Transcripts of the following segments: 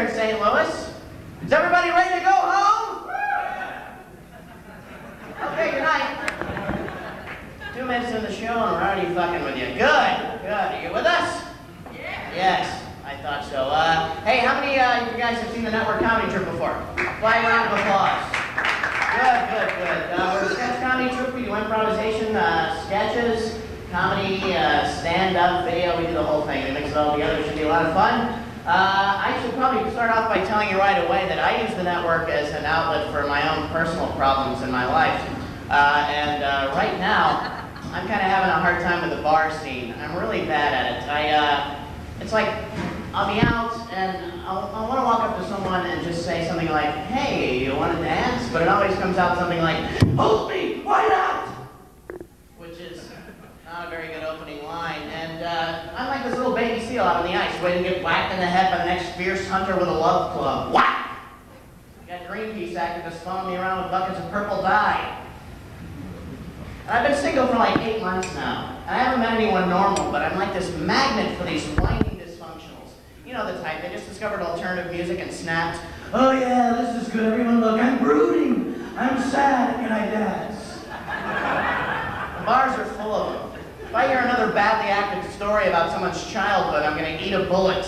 here in St. Louis. Is everybody ready to go home? Okay, good night. Two minutes in the show and we're already fucking with you. Good, good. Are you with us? Yeah. Yes, I thought so. Uh, hey, how many uh, of you guys have seen the network comedy troupe before? Fly round of applause. Good, good, good. Uh, we're a sketch comedy troupe. We do improvisation, uh, sketches, comedy, uh, stand-up, video. We do the whole thing. We mix it all together. It should be a lot of fun. Uh, I should probably start off by telling you right away that I use the network as an outlet for my own personal problems in my life. Uh, and uh, right now, I'm kind of having a hard time with the bar scene. I'm really bad at it. I, uh, it's like I'll be out and I want to walk up to someone and just say something like, "Hey, you want to dance?" But it always comes out something like, "Hold me, why not?" Which is not a very good opening line. And uh, I'm like this little baby seal out on the ice, waiting to get whacked in the head by the next fierce hunter with a love club. Whack! I Got Greenpeace activists following me around with buckets of purple dye. And I've been single for like eight months now. And I haven't met anyone normal, but I'm like this magnet for these whining dysfunctionals. You know the type, they just discovered alternative music and snapped. Oh yeah, this is good, everyone look, I'm brooding. I'm sad, can I dance? the bars are full of them. If I hear another badly acted story about someone's childhood, I'm gonna eat a bullet.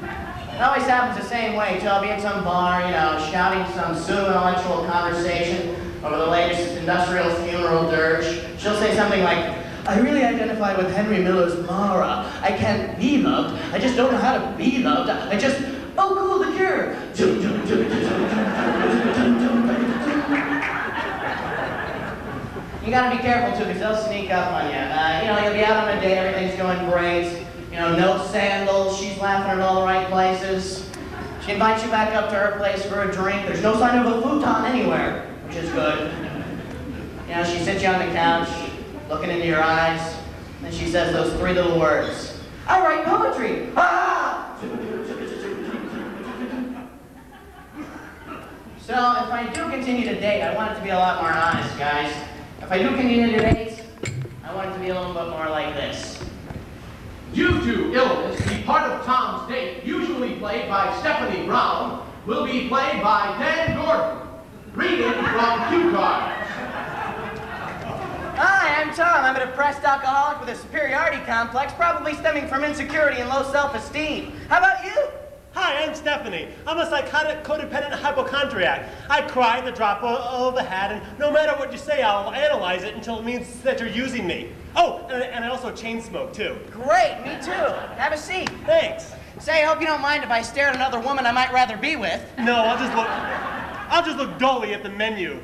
It always happens the same way, too. I'll be at some bar, you know, shouting some pseudo-intellectual conversation over the latest industrial funeral dirge. She'll say something like, I really identify with Henry Miller's Mara. I can't be loved. I just don't know how to be loved. I just, oh cool, the cure. You gotta be careful too, because they'll sneak up on you. Uh, you know, you'll be out on a date, everything's going great. You know, no sandals, she's laughing at all the right places. She invites you back up to her place for a drink. There's no sign of a futon anywhere, which is good. You know, she sits you on the couch, looking into your eyes, and she says those three little words. I write poetry. Ah! So if I do continue to date, I want it to be a lot more honest, guys. If I do continue to date, I want it to be a little bit more like this. Due to illness, the part of Tom's date, usually played by Stephanie Brown, will be played by Dan Gordon. Reading from Cue Cards. Hi, I'm Tom. I'm a depressed alcoholic with a superiority complex, probably stemming from insecurity and low self-esteem. How about you? Hi, I'm Stephanie. I'm a psychotic codependent hypochondriac. I cry at the drop of, a hat, and no matter what you say, I'll analyze it until it means that you're using me. Oh, and, and I also chain smoke, too. Great, me too. Have a seat. Thanks. Say, I hope you don't mind if I stare at another woman I might rather be with. No, I'll just look... I'll just look dully at the menu.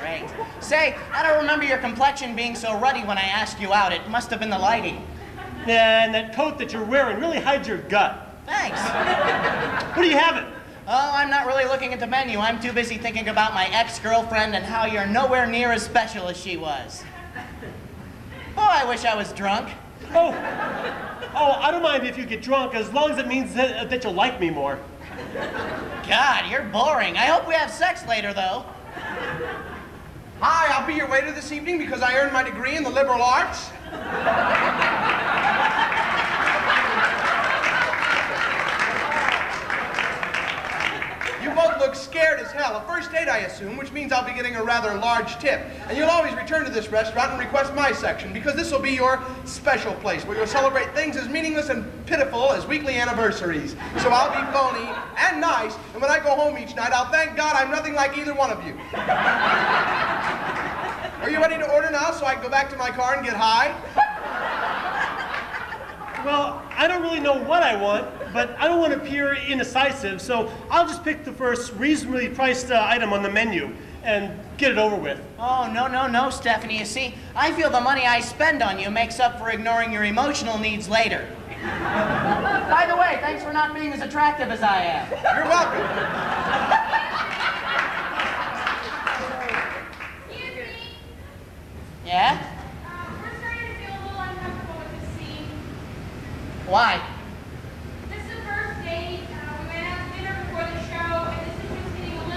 Great. Say, I don't remember your complexion being so ruddy when I asked you out. It must have been the lighting. Yeah, And that coat that you're wearing really hides your gut. Thanks. What do you have it? Oh, I'm not really looking at the menu. I'm too busy thinking about my ex-girlfriend and how you're nowhere near as special as she was. Oh, I wish I was drunk. Oh, oh, I don't mind if you get drunk as long as it means that, uh, that you'll like me more. God, you're boring. I hope we have sex later, though. Hi, I'll be your waiter this evening because I earned my degree in the liberal arts. Both look scared as hell. A first date, I assume, which means I'll be getting a rather large tip. And you'll always return to this restaurant and request my section because this will be your special place where you'll celebrate things as meaningless and pitiful as weekly anniversaries. So I'll be phony and nice, and when I go home each night, I'll thank God I'm nothing like either one of you. Are you ready to order now so I can go back to my car and get high? Well, I don't really know what I want, but I don't want to appear indecisive, so I'll just pick the first reasonably priced uh, item on the menu and get it over with. Oh, no, no, no, Stephanie. You see, I feel the money I spend on you makes up for ignoring your emotional needs later. By the way, thanks for not being as attractive as I am. You're welcome. Excuse me. Yeah? Uh, we're starting to feel a little uncomfortable with this scene. Why?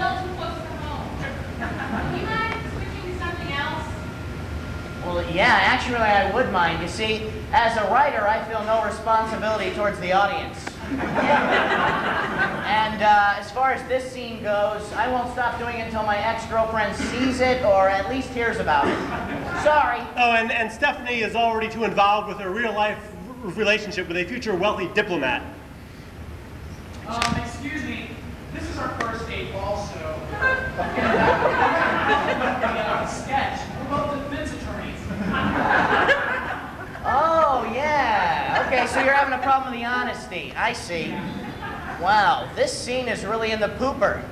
Just getting a little too close to home. Do you mind switching to something else? Well, yeah, actually, I would mind. You see, as a writer, I feel no responsibility towards the audience. and uh, as far as this scene goes, I won't stop doing it until my ex-girlfriend sees it or at least hears about it. Sorry. Oh, and, and Stephanie is already too involved with her real life relationship with a future wealthy diplomat. Um, excuse me, this is our first date also. yeah, sketch. We're both defense attorneys. Oh, yeah. Okay, so you're having a problem with the honesty. I see. Wow, this scene is really in the pooper.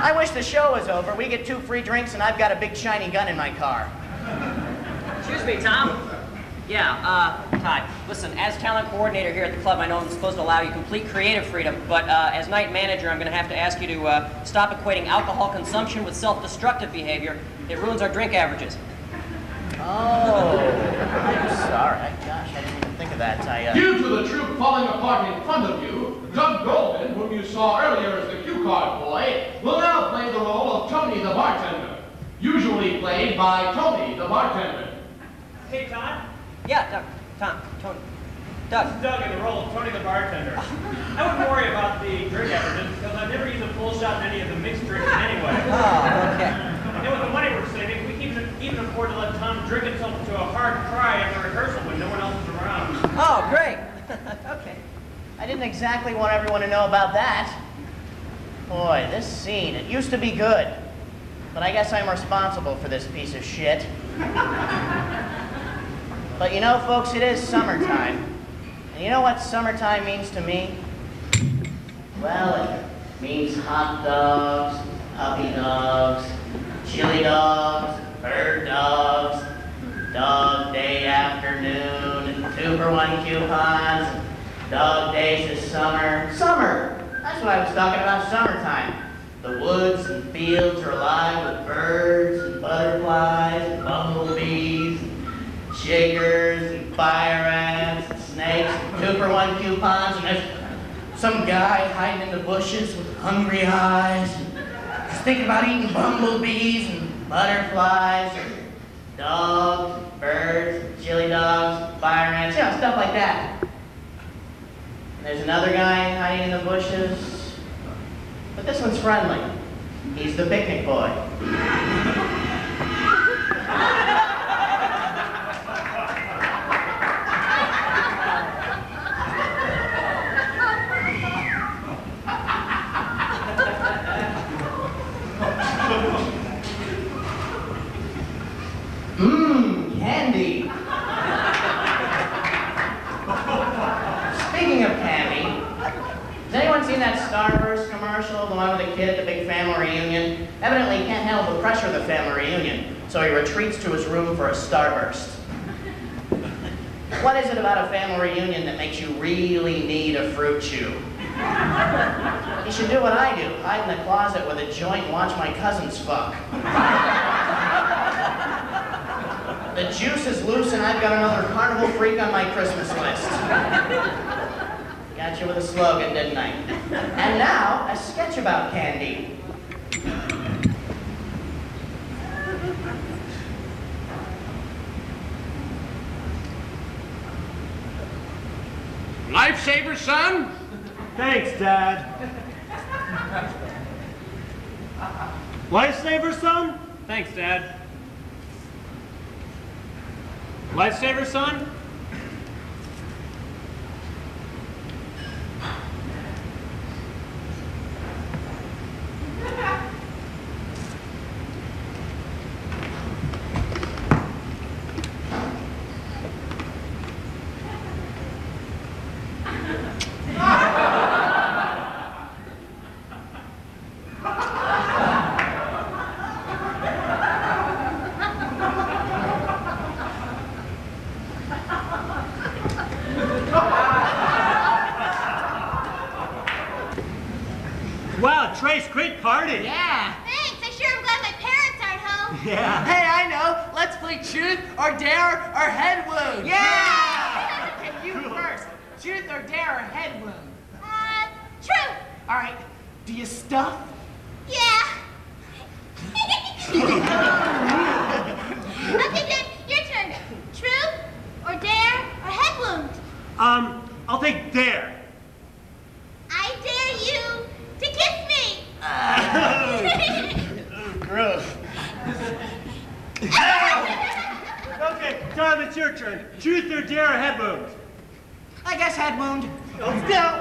I wish the show was over. We get two free drinks and I've got a big shiny gun in my car. Excuse me, Tom. Yeah, uh, Ty. Listen, as talent coordinator here at the club, I know I'm supposed to allow you complete creative freedom, but uh, as night manager, I'm going to have to ask you to uh, stop equating alcohol consumption with self-destructive behavior. It ruins our drink averages. Oh, I'm sorry. Gosh, I didn't even think of that. I, uh... Due to the troop falling apart in front of you, Doug Golden, whom you saw earlier as the cue card boy, will now play the role of Tony the bartender, usually played by Tony the bartender. Hey, Todd. Yeah, Doug, Tom, Tony, Doug. Doug in the role of Tony the bartender. I wouldn't worry about the drink averages because I've never used a full shot in any of the mixed drinks anyway. Oh, okay. And with the money we're saving, we can even, even afford to let Tom drink himself to a hard cry after rehearsal when no one else is around. Oh, great. okay. I didn't exactly want everyone to know about that. Boy, this scene, it used to be good. But I guess I'm responsible for this piece of shit. but you know, folks, it is summertime. And you know what summertime means to me? Well, it means hot dogs, puppy dogs, chili dogs, bird dogs, dog day afternoon, two for one coupons, dog days of summer. Summer! That's what I was talking about, summertime. The woods and fields are alive with birds and butterflies and bumblebees, and chiggers and fire ants and snakes, and two for one coupons, and there's some guy hiding in the bushes with hungry eyes, and just thinking about eating bumblebees and butterflies, and dogs, and birds, chili dogs, fire ants, you know, stuff like that. And there's another guy hiding in the bushes, but this one's friendly. He's the picnic boy. Mmm, candy. Speaking of candy, has anyone seen that Starburst commercial, the one with the kid at the big family reunion? Evidently, he can't handle the pressure of the family reunion, so he retreats to his room for a Starburst. What is it about a family reunion that makes you really need a fruit chew? You should do what I do, hide in the closet with a joint and watch my cousins fuck. The juice is loose and I've got another carnival freak on my Christmas list. Got you with a slogan, didn't I? And now, a sketch about candy. Lifesaver, son? Thanks, Dad. Lifesaver, son? Thanks, Dad. Lifesaver, son? Wow, Trace, great party. Yeah. Thanks. I sure am glad my parents aren't home. Yeah. Hey, I know. Let's play truth or dare or head wound. Yeah. okay, you first. Truth or dare or head wound. Uh, true. All right. Do you stuff? Yeah. okay, then, your turn. True or dare or head wound? Um, I'll take dare. I dare you to kiss me. Gross. Okay, Tom, it's your turn. Truth or dare or head wound? I guess head wound. Oh, still.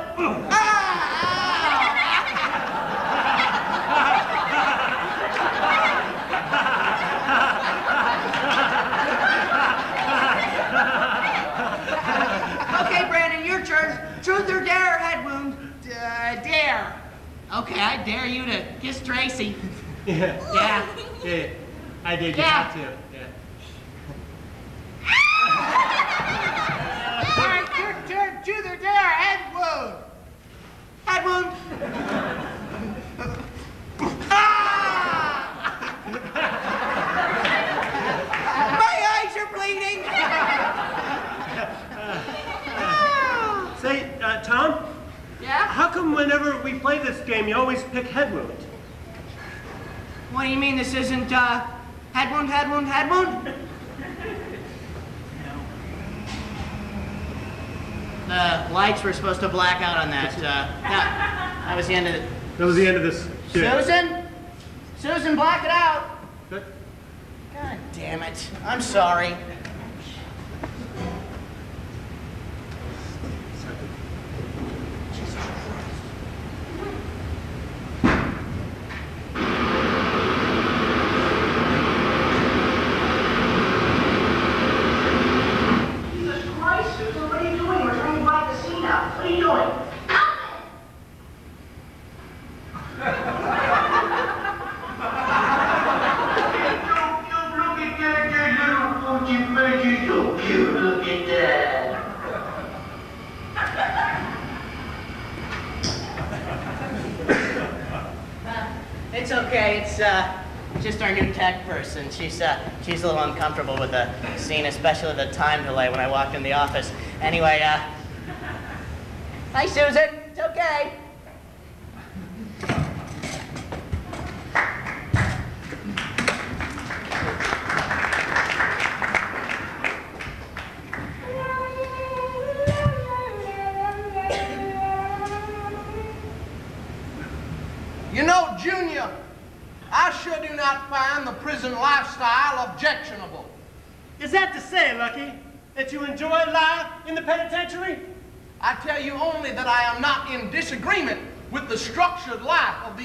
Okay, Brandon, your turn. Truth or dare or head wound? Uh, dare. Okay, I dare you to kiss Tracy. Yeah. Yeah. Yeah. I did. You Yeah. have to. Yeah. All right, your turn. Truth or dare, head wound. Head wound. ah! My eyes are bleeding. Say, uh, Tom, yeah? how come whenever we play this game, you always pick head wound? What do you mean this isn't uh, head wound, had wound, had wound? The lights were supposed to black out on that. Uh, yeah, that was the end of it. That was the end of this. shit. Susan? Susan, black it out. Good. God damn it. I'm sorry. Jesus Christ, Susan, what are you doing? We're trying to wipe the scene out. What are you doing? Look at that, that little funky face. He's so cute. Look at that. It's okay. It's uh, just our new tech person. She's uh, she's a little uncomfortable with the scene, especially the time delay when I walked in the office. Anyway, uh, hi Susan.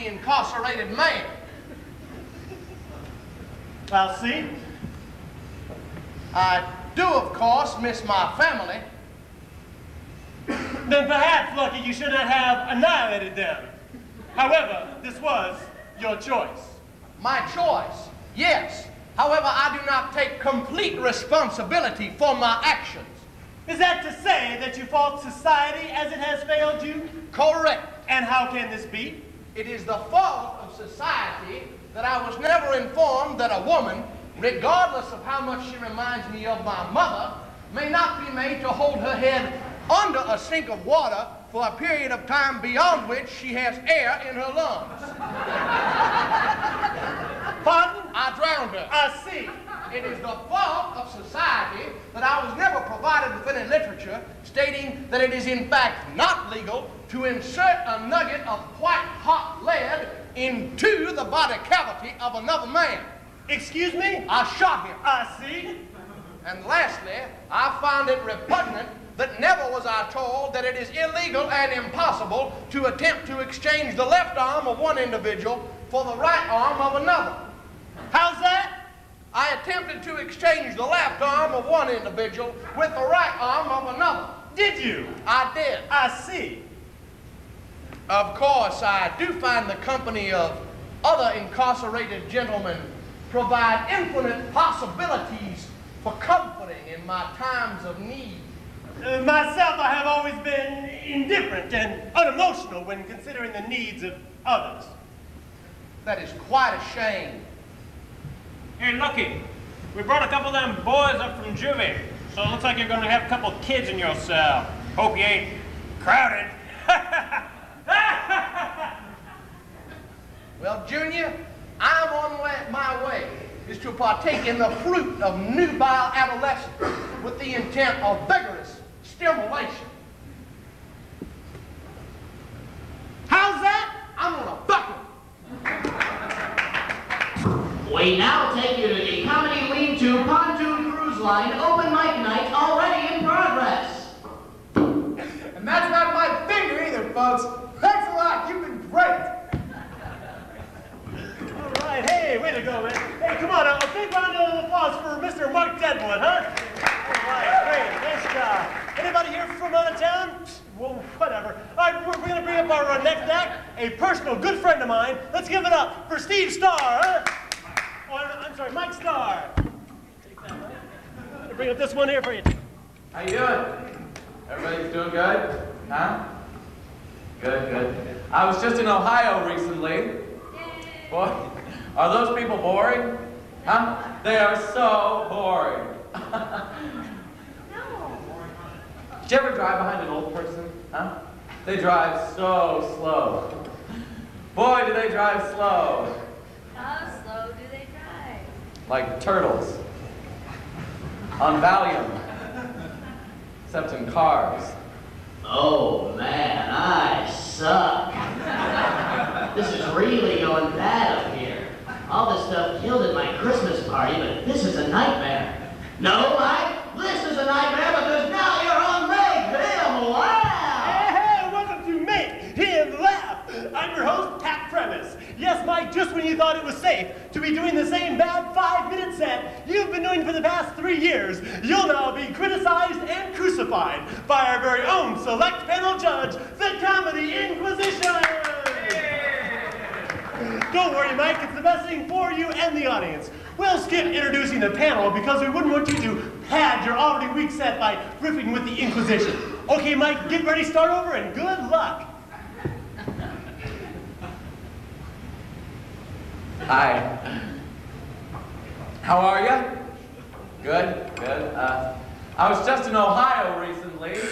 Incarcerated man. I'll see. I do, of course, miss my family. Then perhaps, Lucky, you should not have annihilated them. However, this was your choice. My choice, yes. However, I do not take complete responsibility for my actions. Is that to say that you fault society as it has failed you? Correct. And how can this be? It is the fault of society that I was never informed that a woman regardless of how much she reminds me of my mother, may not be made to hold her head under a sink of water for a period of time beyond which she has air in her lungs. Pardon? I drowned her. I see. It is the fault of society that I was never provided with any literature stating that it is in fact not legal to insert a nugget of white hot lead into the body cavity of another man. Excuse me? I shot him. I see. And lastly, I find it repugnant that never was I told that it is illegal and impossible to attempt to exchange the left arm of one individual for the right arm of another. How's that? I attempted to exchange the left arm of one individual with the right arm of another. Did you? I did. I see. Of course, I do find the company of other incarcerated gentlemen provide infinite possibilities for comforting in my times of need. Uh, myself, I have always been indifferent and unemotional when considering the needs of others. That is quite a shame. Hey, Lucky, we brought a couple of them boys up from juvie, so it looks like you're gonna have a couple of kids in your cell. Hope you ain't crowded. Well, Junior, I'm on my way is to partake in the fruit of nubile adolescence with the intent of vigorous stimulation. How's that? I'm gonna buck him. We now take you to the Comedy Lean to Pontoon Cruise Line Open Mic Night already in progress. And that's not my finger either, folks. Thanks a lot. You've been great. All right, hey, way to go, man. Hey, come on, a, a big round of applause for Mr. Mark Deadwood, huh? All right, great, nice job. Anybody here from out of town? Well, whatever. All right, we're, we're gonna bring up our uh, next act, a personal good friend of mine. Let's give it up for Steve Starr, huh? Oh, I'm, I'm sorry, Mike Starr. Take that, Mike. I'm gonna bring up this one here for you. How you doing? Everybody's doing good? Huh? Good, good. I was just in Ohio recently. Boy, are those people boring? Huh? They are so boring. Did you ever drive behind an old person? Huh? They drive so slow. Boy, do they drive slow. How slow do they drive? Like turtles. On Valium. Except in cars. Oh man, I suck. this is really going bad up here. All this stuff killed at my Christmas party, but this is a nightmare. No, Mike, this is a nightmare because now you're on Make Him Laugh. Hey, hey, welcome to Make Him Laugh. I'm your host, Pat Premise. Yes, Mike, just when you thought it was safe to be doing the same bad five-minute set you've been doing for the past three years, you'll now be criticized and crucified by our very own select panel judge, the Comedy Inquisition. Don't worry, Mike, it's the best thing for you and the audience. We'll skip introducing the panel because we wouldn't want you to pad your already weak set by riffing with the Inquisition. Okay, Mike, get ready, start over, and good luck. Hi. How are you? Good, good. Uh, I was just in Ohio recently. and-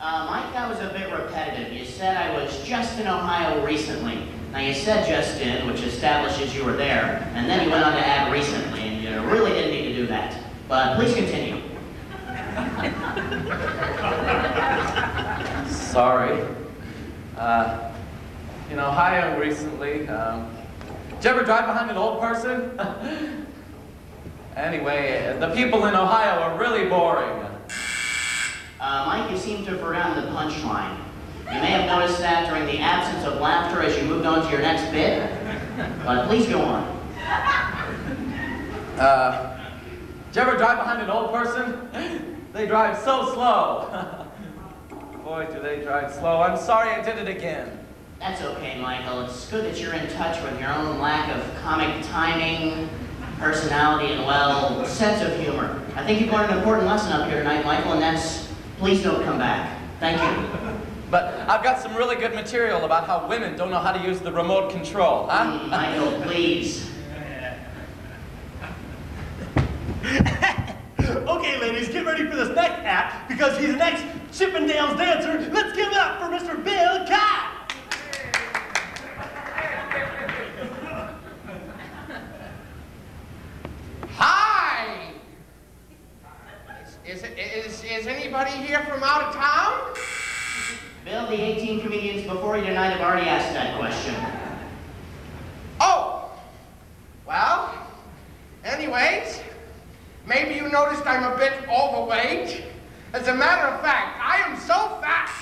Uh, Mike, that was a bit repetitive. You said I was just in Ohio recently. Now, you said just in, which establishes you were there, and then you went on to add recently, and you really didn't need to do that. But please continue. Sorry. Uh, in Ohio recently. Um, did you ever drive behind an old person? anyway, the people in Ohio are really boring. Uh, Mike, you seem to have forgotten the punchline. You may have noticed that during the absence of laughter as you moved on to your next bit, but please go on. Uh, did you ever drive behind an old person? They drive so slow. Boy, do they drive slow. I'm sorry I did it again. That's okay, Michael. It's good that you're in touch with your own lack of comic timing, personality, and, well, sense of humor. I think you've learned an important lesson up here tonight, Michael, and that's please don't come back. Thank you. But I've got some really good material about how women don't know how to use the remote control, huh? Mm, Michael, please. okay, ladies, get ready for this next act because he's the next Chippendales dancer. Let's give it up for Mr. Bill Cott. Hi! Is, is, is anybody here from out of town? Bill, the 18 comedians before you tonight have already asked that question. Oh! Well, anyways, maybe you noticed I'm a bit overweight. As a matter of fact, I am so fat.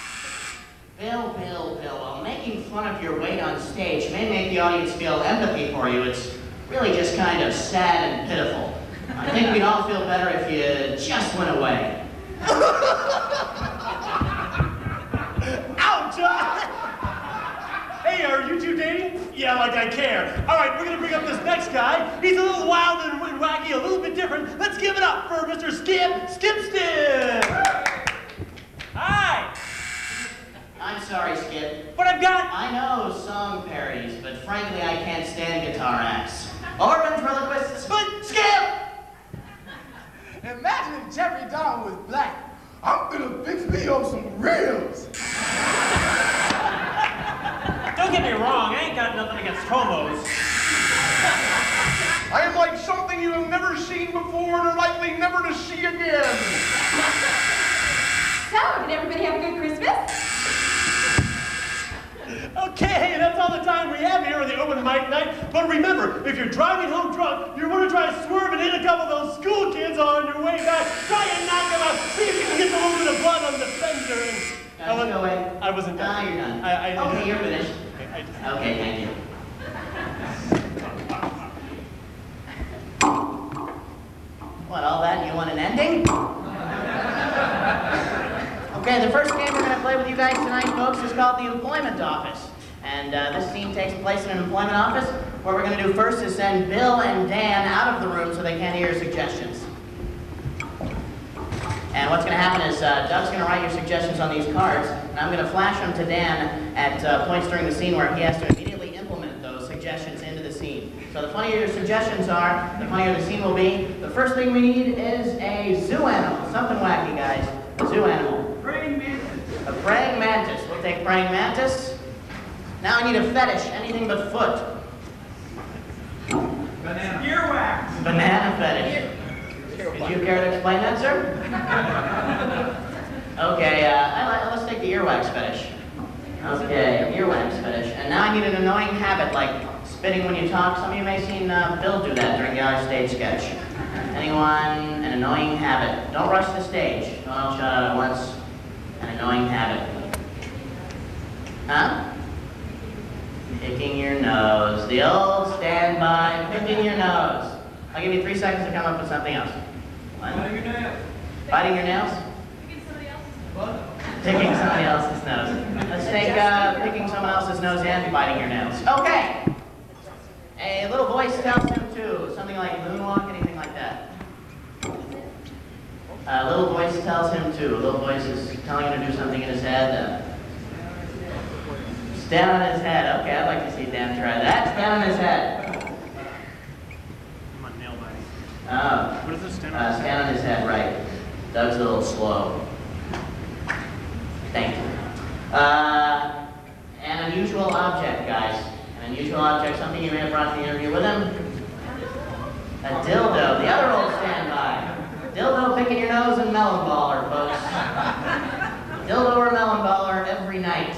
Bill, Bill, Bill, while making fun of your weight on stage may make the audience feel empathy for you, it's really just kind of sad and pitiful. I think we'd all feel better if you just went away. hey, are you two dating? Yeah, like I care. All right, we're gonna bring up this next guy. He's a little wild and wacky, a little bit different. Let's give it up for Mr. Skip Skipston. Hi. I'm sorry, Skip. But I've got. I know song parodies, but frankly, I can't stand guitar acts. Or ventriloquists, but Skip! Imagine if Jeffrey Dahmer was black. I'm gonna fix me up some reels. Don't get me wrong, I ain't got nothing against homos. I am like something you have never seen before and are likely never to see again. So, did everybody have a good Christmas? Okay, that's all the time we have here on the open mic night. But remember, if you're driving home drunk, you want to try swerving in a couple of those school kids on your way back. Try and knock them out. See if you can get a little bit of blood on the fender. And, I, go away. I wasn't done. Ah, you're done. I, I, okay, you're finished. Okay, thank you. What, all that? You want an ending? Okay, the first game we're going to play with you guys tonight, folks, is called the Employment Office. And uh, this scene takes place in an employment office. What we're going to do first is send Bill and Dan out of the room so they can't hear suggestions. And what's going to happen is uh, Doug's going to write your suggestions on these cards, and I'm going to flash them to Dan at uh, points during the scene where he has to immediately implement those suggestions into the scene. So the funnier your suggestions are, the funnier the scene will be. The first thing we need is a zoo animal, something wacky, guys. A zoo animal. Praying mantis. A praying mantis. We'll take praying mantis. Now I need a fetish, anything but foot. Banana. Earwax. Banana fetish. Would you care to explain that, sir? Okay, uh, let's take the earwax fetish. Okay, earwax fetish. And now I need an annoying habit, like spitting when you talk. Some of you may have seen uh, Bill do that during the our stage sketch. Anyone, an annoying habit. Don't rush the stage. Don't all shout out at once. An annoying habit. Huh? Picking your nose. The old standby, picking your nose. I'll give you three seconds to come up with something else. One. Biting your nails. Biting your nails? Picking somebody else's What? Picking somebody else's nose. Let's take uh, picking someone else's nose and biting your nails. Okay. A little voice tells him to. Something like moonwalk, anything like that. A little voice tells him to. A little voice is telling him to do something in his head. Uh, stand on his head. Okay, I'd like to see Dan try that. Stand on his head. I'm on nail biting. Oh. What is this, stand on Uh, stand on his head, right. Doug's a little slow. Thank you. Uh, an unusual object, guys. An unusual object, something you may have brought to the interview with him. A dildo, the other old standby. Dildo picking your nose and melon baller, folks. dildo or melon baller every night.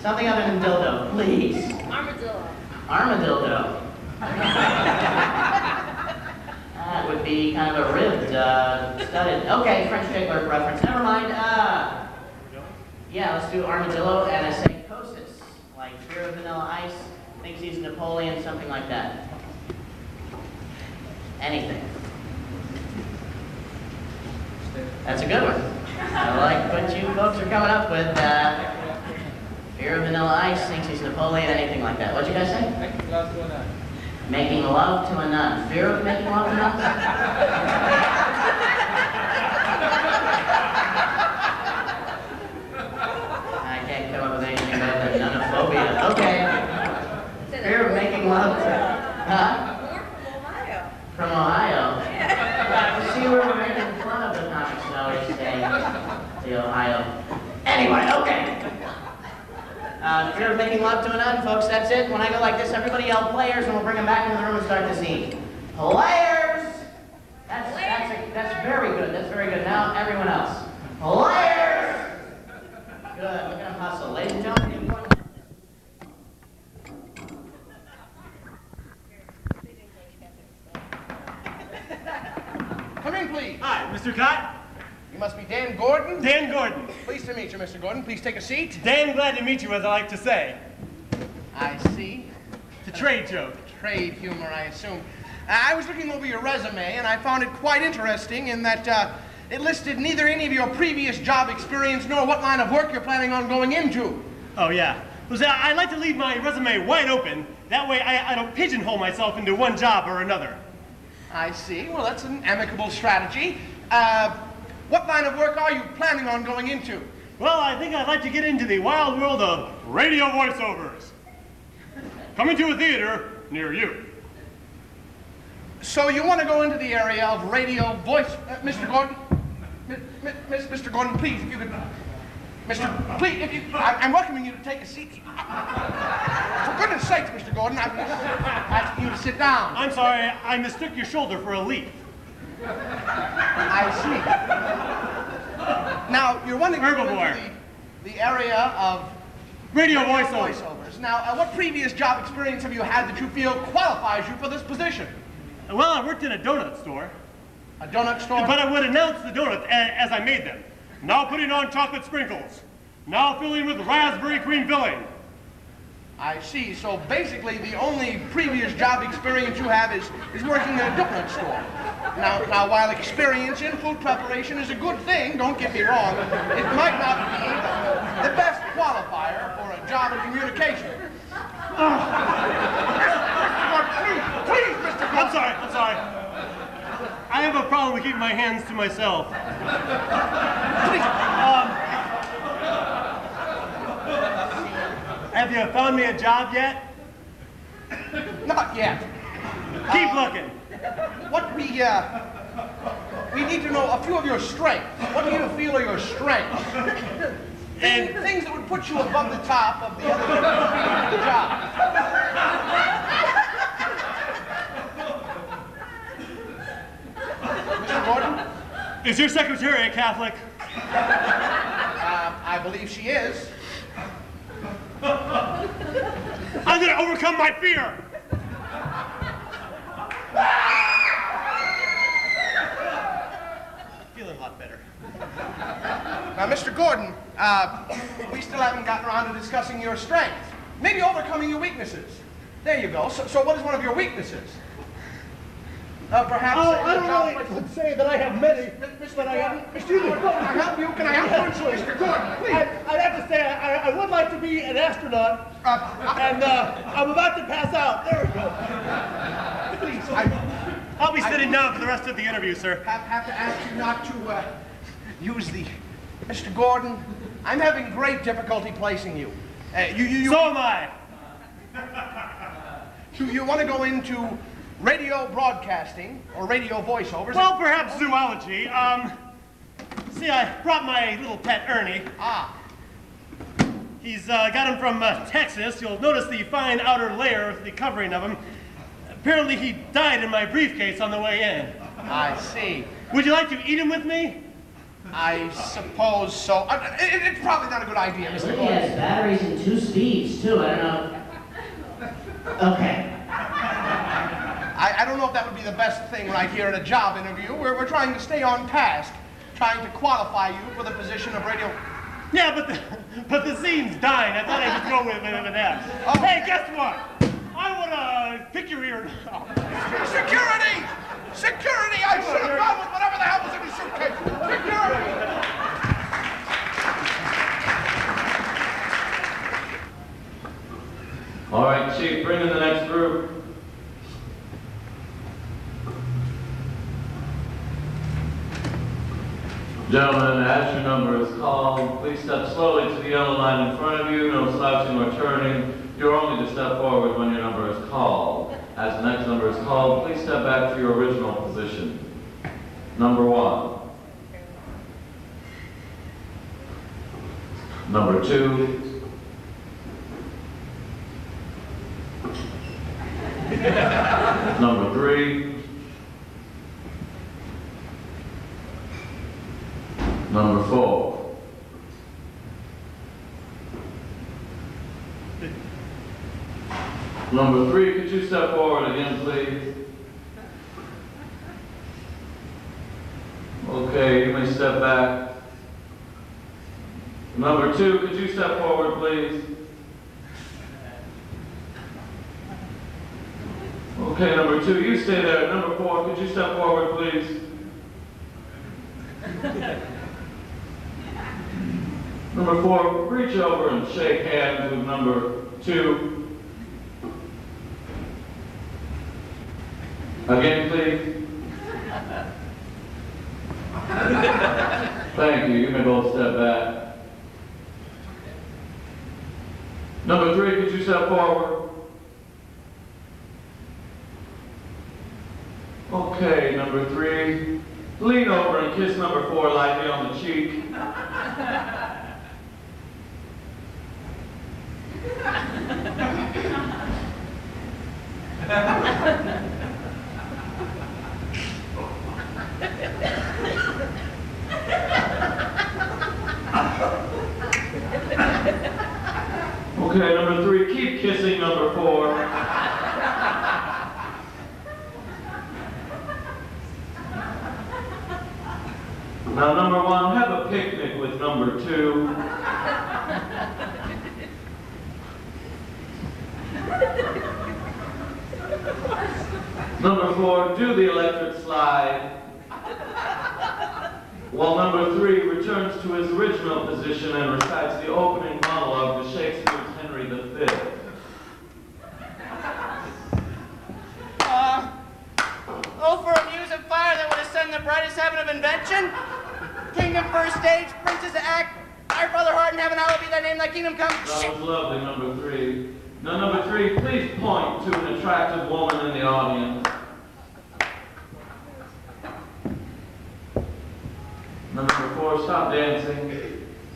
Something other than dildo, please. Armadillo. Armadillo. Would be kind of a ribbed, uh, studded. Okay, French tickler reference. Never mind. Uh, yeah, let's do armadillo and a psychosis, like fear of vanilla ice, thinks he's Napoleon, something like that. Anything. That's a good one. I like what you folks are coming up with. Uh, fear of vanilla ice, thinks he's Napoleon, anything like that. What'd you guys say? Making love to a nun. Fear of making love to nuns? I can't come up with anything better than nunophobia. Okay. Fear of making love to... Huh? From Ohio? See, we're making fun of the comics now. It's the Ohio. Anyway, okay. Uh, fear of making love to a nun, folks, that's it. When I go like this, everybody yell players and we'll bring them back into the room and start the scene. Players! That's, that's, a, that's very good, that's very good. Now, everyone else. Players! Good, look at them hustle. Ladies and gentlemen, the important- Come in, please. Hi, Mr. Cott. You must be Dan Gordon. Dan Gordon. Pleased to meet you, Mr. Gordon. Please take a seat. Dan, glad to meet you, as I like to say. I see. It's a trade joke. Trade humor, I assume. Uh, I was looking over your resume, and I found it quite interesting in that uh, it listed neither any of your previous job experience nor what line of work you're planning on going into. Oh, yeah. Well, see, I I like to leave my resume wide open. That way I, I don't pigeonhole myself into one job or another. I see. Well, that's an amicable strategy. Uh, what line of work are you planning on going into? Well, I think I'd like to get into the wild world of radio voiceovers. Coming to a theater near you. So you want to go into the area of radio voice, uh, Mr. Gordon? M- Mr. Gordon, please, if you could. Mr. Please, if you, I, I'm welcoming you to take a seat. For goodness sakes, Mr. Gordon, I'm asking you to sit down. I'm sorry, I mistook your shoulder for a leaf. I see. Now, you're wondering Herbivore. the, the area of Radio radio voiceovers. voiceovers. Now, uh, what previous job experience have you had that you feel qualifies you for this position? Well, I worked in a donut store, A donut store? but I would announce the donuts a- as I made them. Now putting on chocolate sprinkles. Now filling with raspberry cream filling. I see. So basically, the only previous job experience you have is, is working in a donut store. Now, now, while experience in food preparation is a good thing, don't get me wrong, it might not be the best qualifier for a job in communication. Oh. please, please, Mr. I'm sorry, I'm sorry. I have a problem with keeping my hands to myself. Um, have you found me a job yet? Not yet. Keep looking. What we, uh, we need to know a few of your strengths. What do you feel are your strengths? And Things that would put you above the top of the other people in the job. Mr. Gordon, is your secretary a Catholic? uh, I believe she is. I'm gonna overcome my fear. Feeling a lot better. Now, Mr. Gordon, uh, we still haven't gotten around to discussing your strengths. Maybe overcoming your weaknesses. There you go. So, so what is one of your weaknesses? Uh, perhaps. Oh, I don't job really would say that I have many, but I have. Me. Can I help you? Can I help you, Mr. Gordon? Please. I, I'd have to say I, I would like to be an astronaut, Uh, and uh, I'm about to pass out. There we go. please, I I'll be sitting down for the rest of the interview, sir. have, have to ask you not to uh, use the. Mr. Gordon, I'm having great difficulty placing you. Uh, you, you, you, So am I. you, you want to go into radio broadcasting or radio voiceovers? Well, perhaps zoology. Um, see, I brought my little pet Ernie. ah, He's uh, got him from uh, Texas. You'll notice the fine outer layer of the covering of him. Apparently, he died in my briefcase on the way in. I see. Would you like to eat him with me? I suppose so. Uh, it- it's probably not a good idea, Mr. He has batteries and two speeds, too. I don't know. Okay. I, I don't know if that would be the best thing right here at a job interview. We're, we're trying to stay on task, trying to qualify you for the position of radio. Yeah, but the, but the scene's dying. I thought I'd just go with, with, with that. Oh. Hey, guess what? I want to pick your ear. Oh. Security! Security! I should have gone with whatever the hell was in the suitcase. Security! All right, Chief, bring in the next group. Gentlemen, as your number is called, please step slowly to the yellow line in front of you. No slouching or turning. You're only to step forward when your number is called. As the next number is called, please step back to your original position. Number one. Number two. Number three. Number four. Number three, could you step forward again, please? Okay, you may step back. Number two, could you step forward, please? Okay, number two, you stay there. Number four, could you step forward, please? Number four, reach over and shake hands with number two. Again, please. Thank you. You may both step back. Number three, could you step forward? Okay, number three. Lean over and kiss number four lightly on the cheek. Okay, number three, keep kissing number four. Now, number one, have a picnic with number two. Number four, do the electric slide. While number three returns to his original position and recites the opening monologue to Shakespeare's Henry V. Uh, oh, for a music fire that would ascend the brightest heaven of invention. Kingdom first stage, princess act. Our Father heart in heaven, hallowed be thy name, thy kingdom come. That was lovely, number three. Now, number three, please point to an attractive woman in the audience. Number four, stop dancing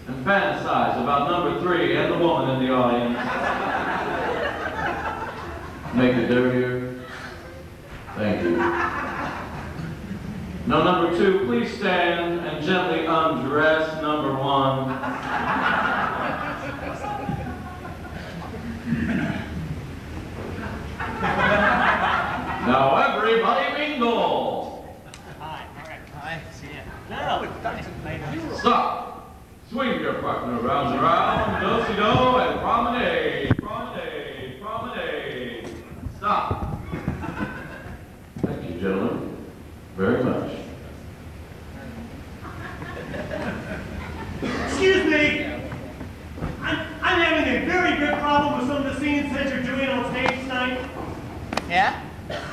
and fantasize about number three and the woman in the audience. Make it dirtier. Thank you. Now, number two, please stand and gently undress number one. Now, everybody mingle. Hi, all right, hi, see ya. No, Stop. Swing your partner round and round, do-si-do, and promenade, promenade, promenade. Stop. Thank you, gentlemen, very much. Excuse me. I'm, I'm having a very big problem with some of the scenes that you're doing on stage tonight. Yeah?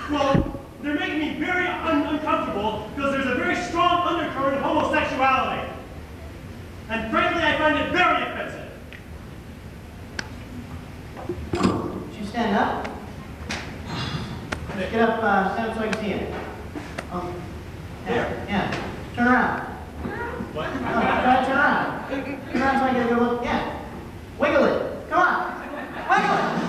Well, they're making me very un uncomfortable because there's a very strong undercurrent of homosexuality. And frankly, I find it very offensive. Did you stand up? Just get up, uh, stand up so I can see you. Oh, yeah, yeah. Turn around. What? No, try to turn around. Turn around so I get a good look. Yeah. Wiggle it. Come on. Wiggle it.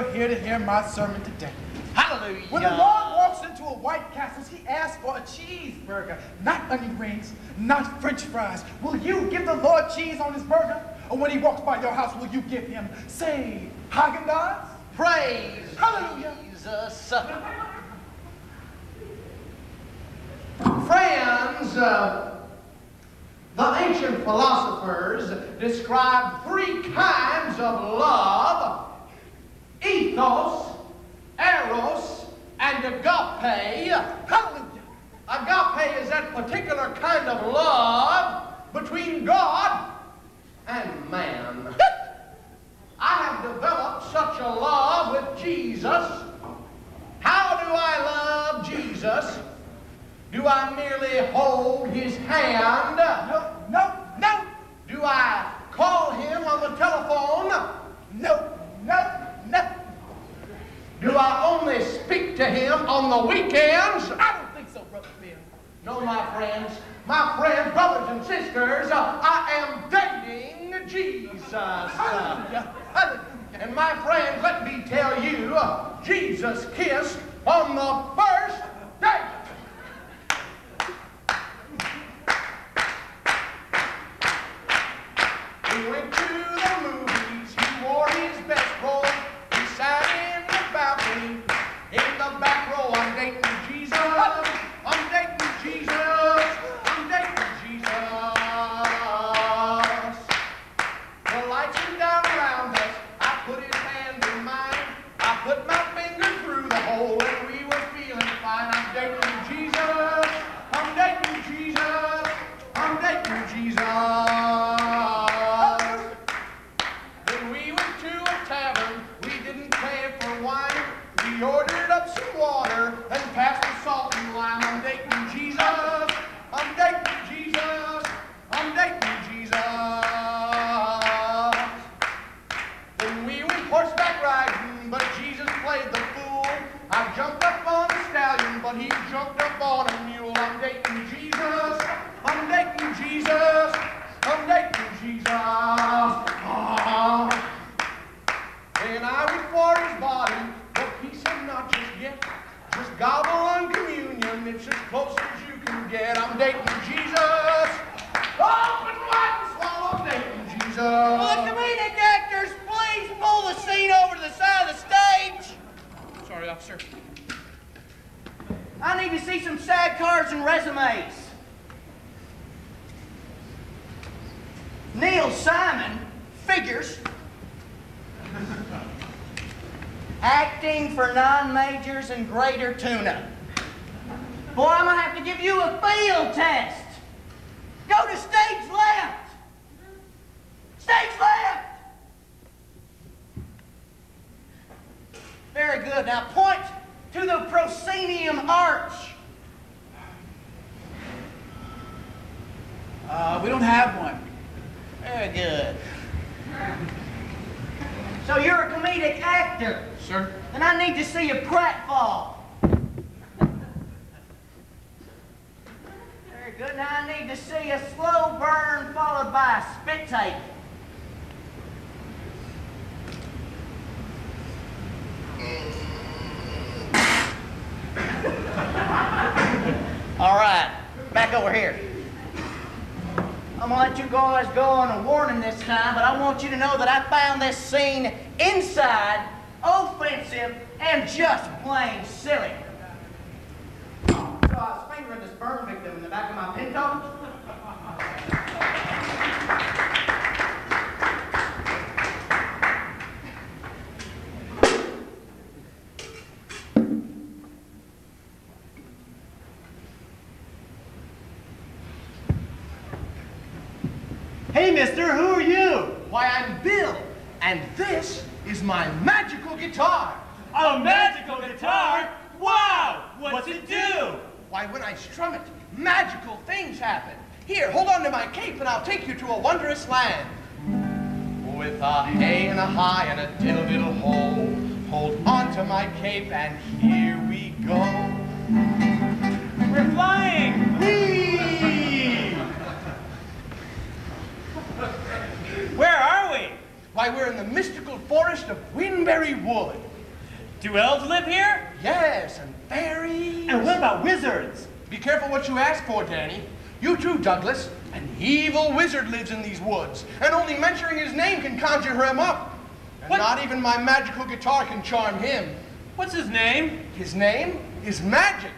You're here to hear my sermon today. Hallelujah. When the Lord walks into a White Castle, he asks for a cheeseburger, not onion rings, not french fries. Will you give the Lord cheese on his burger? Or when he walks by your house, will you give him, say, Haagen-Dazs? Praise Hallelujah. Jesus. Friends, uh, the ancient philosophers described three kinds of love ethos, eros, and agape. Hallelujah. Agape is that particular kind of love between God and man. I have developed such a love with Jesus. How do I love Jesus? Do I merely hold his hand? No, no, no, Do I call him on the telephone? no, no, no. Do I only speak to him on the weekends? I don't think so, Brother Bill. No, my friends, my friends, brothers and sisters, uh, I am dating Jesus. Hallelujah, hallelujah. and my friends, let me tell you, uh, Jesus kissed on the first date. Greater tuna. Boy, I'm gonna have to give you a field test. Go to stage left. Stage left. Very good. Now point to the proscenium arch. Uh, we don't have one. Very good. So you're a comedic actor. Sir? And I need to see a pratfall. Very good. Now I need to see a slow burn followed by a spit take. All right, back over here. I'm gonna let you guys go on a warning this time, but I want you to know that I found this scene inside offensive and just plain silly. So I was fingering this burn victim in the back of my Pinto. Mister, who are you? Why, I'm Bill, and this is my magical guitar. A magical guitar? Wow! What's it do? Why, when I strum it, magical things happen. Here, hold on to my cape and I'll take you to a wondrous land. With a hey and a high and a diddle diddle hole, hold on to my cape and here we go. We're flying! Why, we're in the mystical forest of Winberry Wood. Do elves live here? Yes, and fairies. And what about wizards? Be careful what you ask for, Danny. You too, Douglas. An evil wizard lives in these woods, and only mentioning his name can conjure him up. And What? not even my magical guitar can charm him. What's his name? His name is Magic,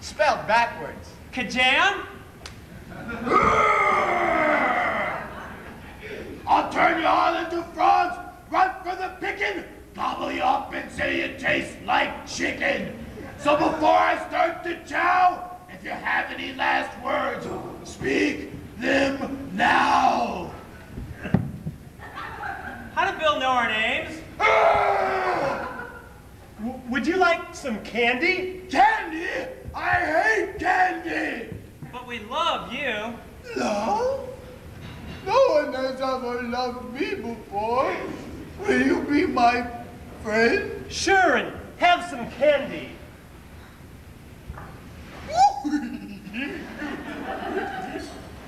spelled backwards. Kajam? I'll turn you all into frogs, run for the picking, gobble you up and say you taste like chicken. So before I start to chow, if you have any last words, speak them now. How did Bill know our names? Ah! Would you like some candy? Candy? I hate candy! But we love you. Love? No one has ever loved me before. Will you be my friend? Sure, and have some candy.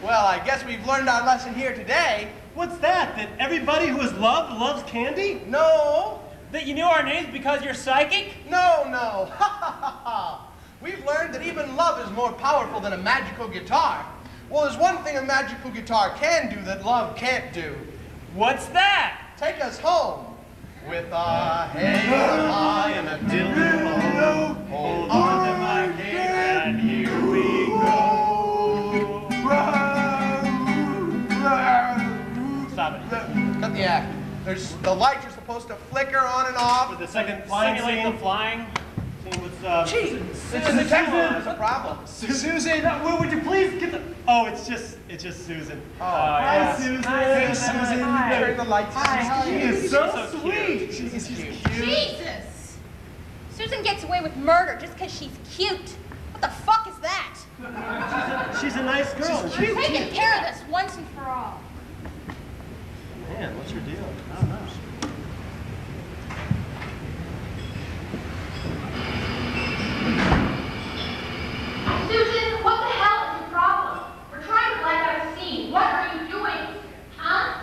Well, I guess we've learned our lesson here today. What's that? That everybody who is loved loves candy? No. That you knew our names because you're psychic? No, no. We've learned that even love is more powerful than a magical guitar. Well, there's one thing a magical guitar can do that love can't do. What's that? Take us home. With a hey, a hi, and a dildo. Hold on to my hand, and here we go. Stop it. Cut the act. There's the lights are supposed to flicker on and off. For the second flying Simulate scene. the flying. Scene with, uh, Gee, Susan. Susan, there's a problem. Susan, uh, would- would you please get the? Oh, it's just, it's just Susan. Oh, hi, yeah. Susan. Hi, Susan. Hi. Turn the lights. She is so, so sweet. cute. She's cute. Jesus! Susan gets away with murder just because she's cute. What the fuck is that? She's a nice girl. We're taking care of this once and for all. Man, what's your deal? I don't know. Susan, what the hell is your problem? We're trying to black out a scene. What are you doing? Huh?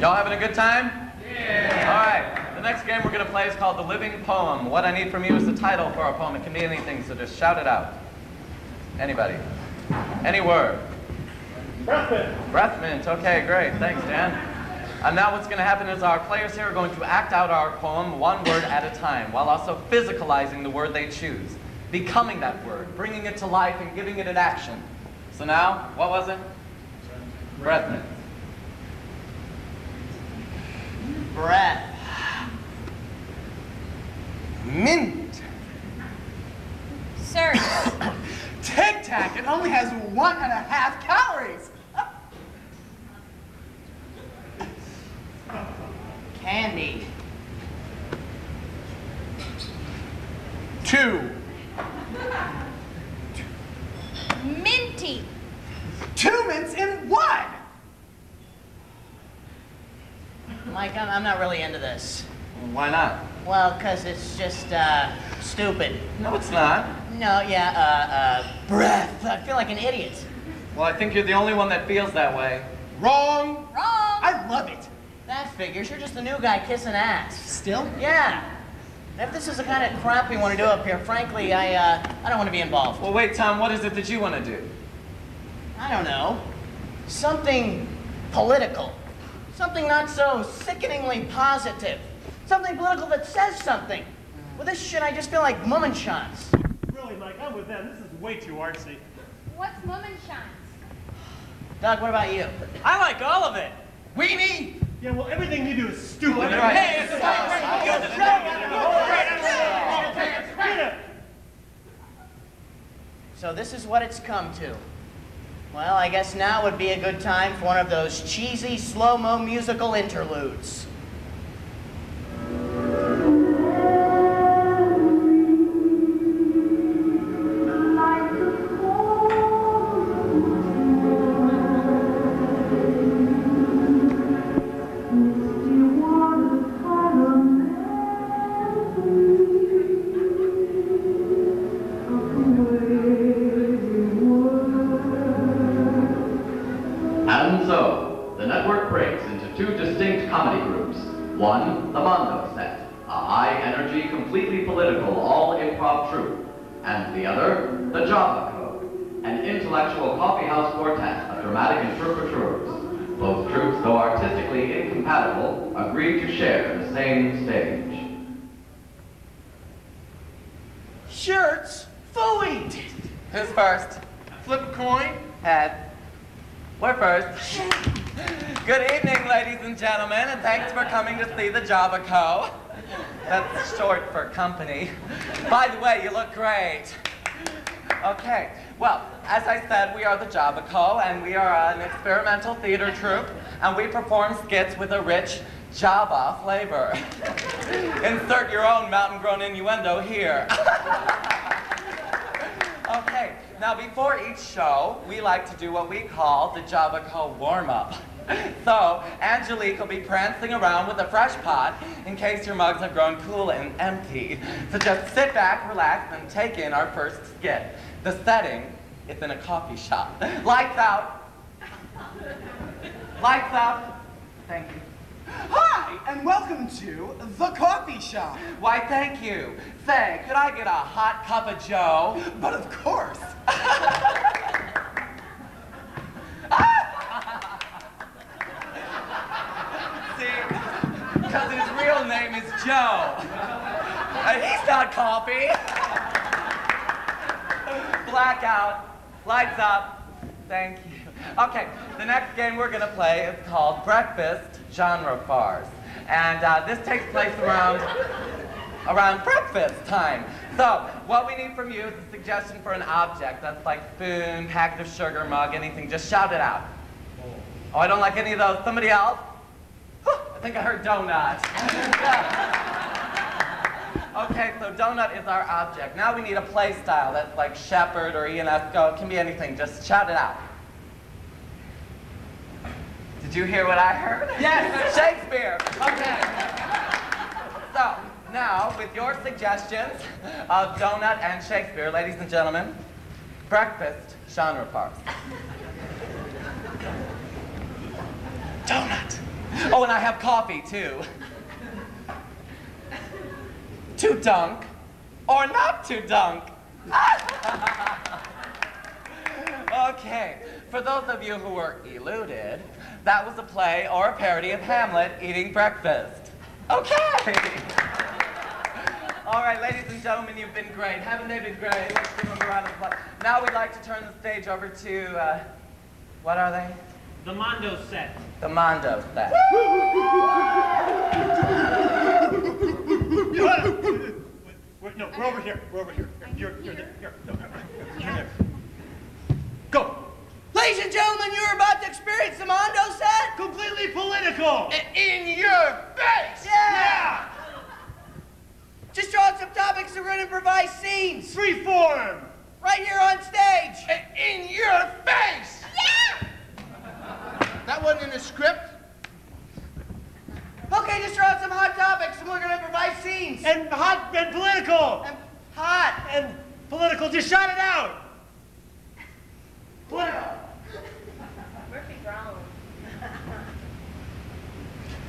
Y'all having a good time? Yeah. All right. The next game we're going to play is called The Living Poem. What I need from you is the title for our poem. It can be anything, so just shout it out. Anybody? Any word? Breath mint. Breath mint. Okay, great. Thanks, Dan. And now what's going to happen is our players here are going to act out our poem one word at a time, while also physicalizing the word they choose, becoming that word, bringing it to life and giving it an action. So now, what was it? Breath mint. Breath. Mint. Sir, Tic Tac, it only has one and a half calories. Candy. Two. minty. Two mints in one. Mike, I'm, I'm not really into this. Why not? Well, because it's just, uh, stupid. No, it's not. No, yeah, uh, uh, breath. I feel like an idiot. Well, I think you're the only one that feels that way. Wrong. Wrong. I love it. That figures. You're just a new guy kissing ass. Still? Yeah. If this is the kind of crap we want to do up here, frankly, I, uh, I don't want to be involved. Well, wait, Tom, what is it that you want to do? I don't know. Something political. Something not so sickeningly positive. Something political that says something. With this shit, I just feel like Mummenschanz. Really, Mike, I'm with them. This is way too artsy. What's Mummin Shines? Doug, what about you? I like all of it. Weenie. Yeah, well, everything you do is stupid. Right. Hey, it's Get. So this is what it's come to. Well, I guess now would be a good time for one of those cheesy slow-mo musical interludes. Java Co. That's short for company. By the way, you look great. Okay, well, as I said, we are the Java Co, and we are an experimental theater troupe, and we perform skits with a rich Java flavor. Insert your own mountain-grown innuendo here. okay, now before each show, we like to do what we call the Java Co warm-up. So, Angelique will be prancing around with a fresh pot in case your mugs have grown cool and empty. So just sit back, relax, and take in our first skit. The setting is in a coffee shop. Lights out. Lights out. Thank you. Hi, and welcome to The Coffee Shop. Why, thank you. Say, could I get a hot cup of Joe? But of course. See, because his real name is Joe. And he's not coffee. Blackout. Lights up. Thank you. Okay, the next game we're going to play is called Breakfast Genre Farce. And uh, this takes place around, around breakfast time. So, what we need from you is a suggestion for an object. That's like spoon, packet of sugar, mug, anything. Just shout it out. Oh, I don't like any of those. Somebody else? I think I heard donut. okay, so donut is our object. Now we need a play style that's like Shepherd or Ionesco. It can be anything. Just shout it out. Did you hear what I heard? Yes, Shakespeare. Okay. So, now, with your suggestions of donut and Shakespeare, ladies and gentlemen, breakfast genre farce. Donut. Oh, and I have coffee, too. To dunk or not to dunk. okay, for those of you who were eluded, that was a play or a parody of Hamlet eating breakfast. Okay. All right, ladies and gentlemen, you've been great. Haven't they been great? Let's give them a round of applause. Now we'd like to turn the stage over to, uh, what are they? The Mondo set. The Mondo set. Wait, no, we're over here. We're over here. You're, you're there. Here. No, no, you're there. Go. Ladies and gentlemen, you're about to experience the Mondo set. Completely political. In your face. Yeah. Just draw some topics and run improvised scenes. Free form. Right here on stage. In your face. Yeah. That wasn't in the script. Okay, just draw some hot topics and we're gonna improvise scenes. And hot and political. And hot. And political. Just shout it out. Political. Murphy Brown.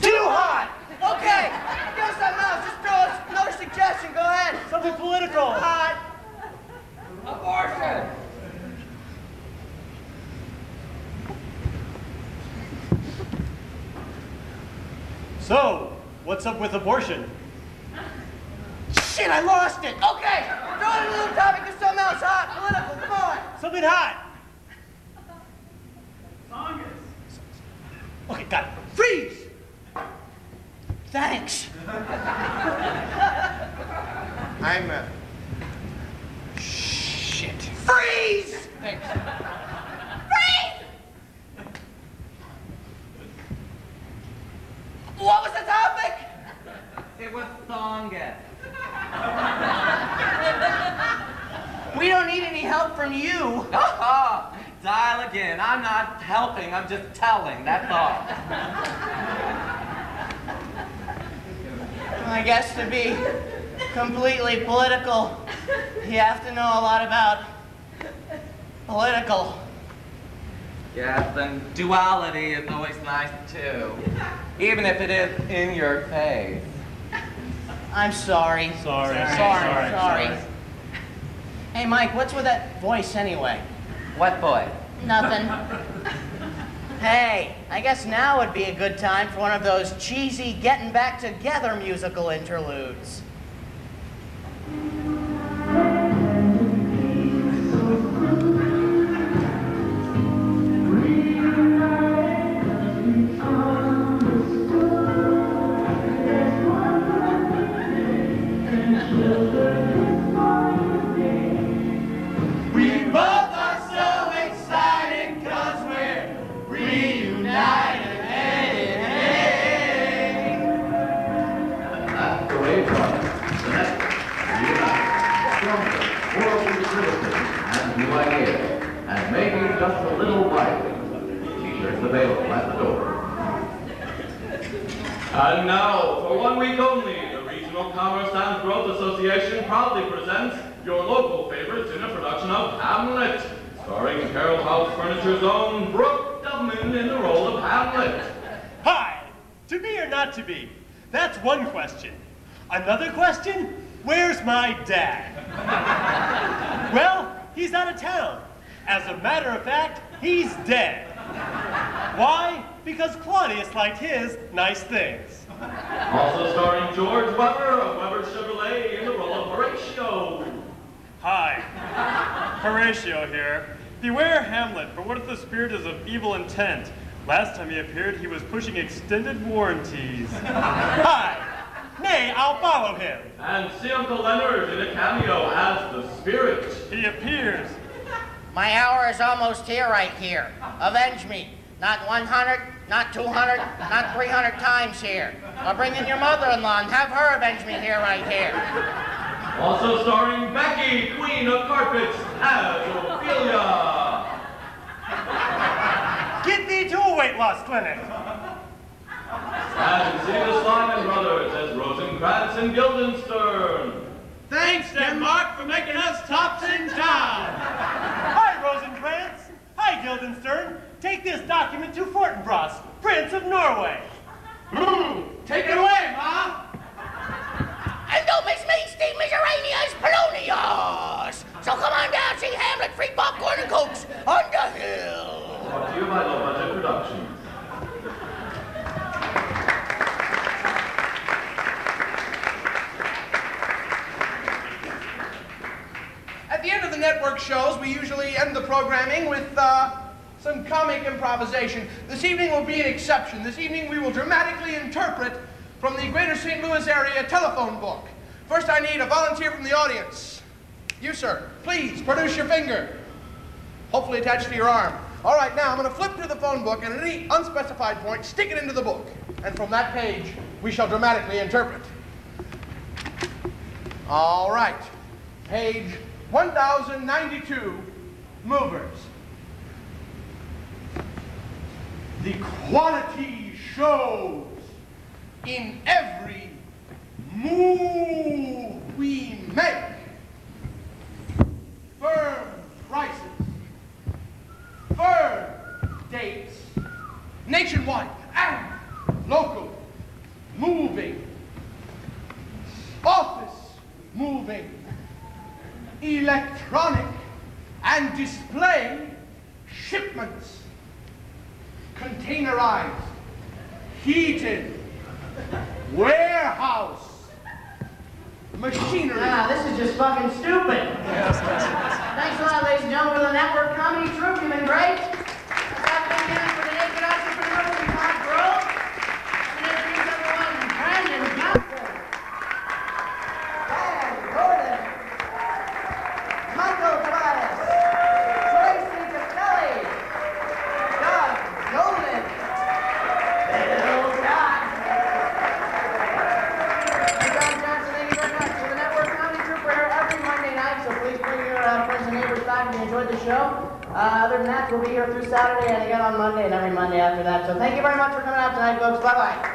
Too hot. Okay, give us something else. Just throw us another suggestion. Go ahead. Something political. Hot. Abortion. So, what's up with abortion? Shit, I lost it. Okay, throw in a little topic or something else. Hot, political. Come on. Something hot. Okay, got it. Freeze. Thanks. I'm, uh, Shit. Freeze! thanks. Freeze! What was the topic? It was Songus. We don't need any help from you. Oh, dial again. I'm not helping, I'm just telling, that's all. I guess to be completely political, you have to know a lot about political. Yes, and duality is always nice too. Even if it is in your face. I'm sorry. Sorry. Sorry. Sorry. Sorry. Hey, Mike, what's with that voice anyway? What boy? Nothing. Hey, I guess now would be a good time for one of those cheesy getting back together musical interludes. And now, for one week only, the Regional Commerce and Growth Association proudly presents your local favorites in a production of Hamlet, starring Carroll House Furniture's own Brooke Dubman in the role of Hamlet. Hi! To be or not to be? That's one question. Another question? Where's my dad? well, he's out of town. As a matter of fact, he's dead. Why? Because Claudius liked his nice things. Also starring George Weber of Weber Chevrolet in the role of Horatio. Hi, Horatio here. Beware Hamlet, for what if the spirit is of evil intent? Last time he appeared, he was pushing extended warranties. Hi! Nay, I'll follow him. And see Uncle Leonard in a cameo as the spirit. He appears. My hour is almost here, right here. Avenge me. Not 100, not 200, not 300 times here. I'll bring in your mother-in-law and have her avenge me here, right here. Also starring Becky, Queen of Carpets, as Ophelia. Get thee to a weight loss clinic. And see the Slyman Brothers as Rosencrantz and Guildenstern. Thanks, Denmark, for making us tops in town. Hi, Rosencrantz. Hi, Guildenstern. Take this document to Fortinbras, Prince of Norway. Take it away, Ma. And don't miss me, Steve Miseraneous Polonius. So come on down, see Hamlet, free popcorn and cokes on the hill. Brought to you by Low Budget Productions. At the end of the network shows, we usually end the programming with uh, some comic improvisation. This evening will be an exception. This evening we will dramatically interpret from the Greater St. Louis area telephone book. First, I need a volunteer from the audience. You, sir, please produce your finger. Hopefully attached to your arm. All right, now I'm going to flip through the phone book and at any unspecified point, stick it into the book. And from that page, we shall dramatically interpret. All right, page 1092, movers. The quality shows in every move we make. Firm prices, firm dates, nationwide and local, moving, office moving, electronic and display shipments, containerized, heated, warehouse, machinery. Ah, this is just fucking stupid. Thanks a lot, ladies and gentlemen, for the network comedy troupe. You've been great. Let's have a big hand for the naked entrepreneurs and Todd Grove. And introduce everyone, Brandon Johnson. Brad Gordon. Michael Tobias. Tracy Castelli. Doug Nolan. Bill Scott. I'm John Johnson, thank you very much. So the Network Comedy Troupe, we're here every Monday night, so please bring your uh, friends and neighbors back if you enjoyed the show. Uh, other than that, we'll be here through Saturday and again on Monday and every Monday after that. So thank you very much for coming out tonight, folks. Bye-bye.